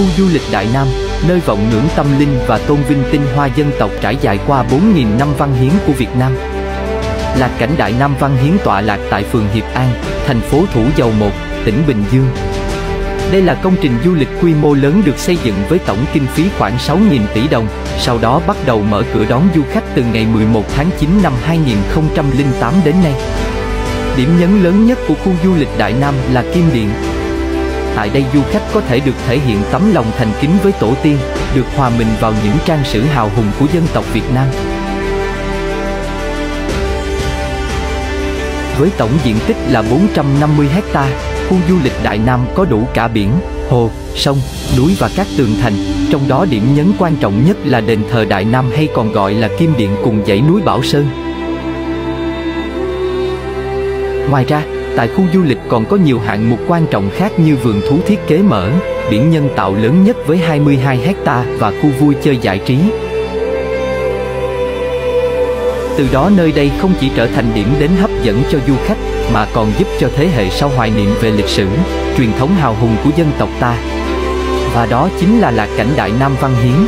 Khu du lịch Đại Nam, nơi vọng ngưỡng tâm linh và tôn vinh tinh hoa dân tộc trải dài qua 4.000 năm văn hiến của Việt Nam. Là cảnh Đại Nam văn hiến tọa lạc tại phường Hiệp An, thành phố Thủ Dầu Một, tỉnh Bình Dương. Đây là công trình du lịch quy mô lớn được xây dựng với tổng kinh phí khoảng 6.000 tỷ đồng, sau đó bắt đầu mở cửa đón du khách từ ngày 11 tháng 9 năm 2008 đến nay. Điểm nhấn lớn nhất của khu du lịch Đại Nam là Kim Điện. Tại đây du khách có thể được thể hiện tấm lòng thành kính với tổ tiên, được hòa mình vào những trang sử hào hùng của dân tộc Việt Nam. Với tổng diện tích là 450 hecta, khu du lịch Đại Nam có đủ cả biển, hồ, sông, núi và các tường thành, trong đó điểm nhấn quan trọng nhất là đền thờ Đại Nam hay còn gọi là Kim Điện cùng dãy núi Bảo Sơn. Ngoài ra, tại khu du lịch còn có nhiều hạng mục quan trọng khác như vườn thú thiết kế mở, biển nhân tạo lớn nhất với 22 hecta và khu vui chơi giải trí. Từ đó nơi đây không chỉ trở thành điểm đến hấp dẫn cho du khách mà còn giúp cho thế hệ sau hoài niệm về lịch sử, truyền thống hào hùng của dân tộc ta. Và đó chính là lạc cảnh Đại Nam Văn Hiến.